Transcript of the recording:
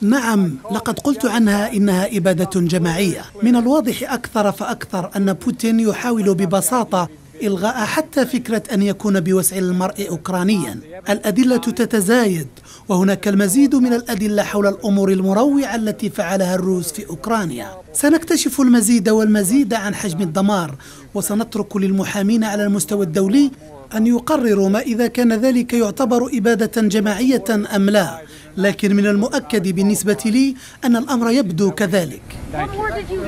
نعم لقد قلت عنها إنها إبادة جماعية. من الواضح أكثر فأكثر أن بوتين يحاول ببساطة إلغاء حتى فكرة أن يكون بوسع المرء اوكرانيا. الأدلة تتزايد وهناك المزيد من الأدلة حول الأمور المروعة التي فعلها الروس في أوكرانيا. سنكتشف المزيد والمزيد عن حجم الدمار وسنترك للمحامين على المستوى الدولي أن يقرروا ما إذا كان ذلك يعتبر إبادة جماعية أم لا. لكن من المؤكد بالنسبة لي أن الأمر يبدو كذلك.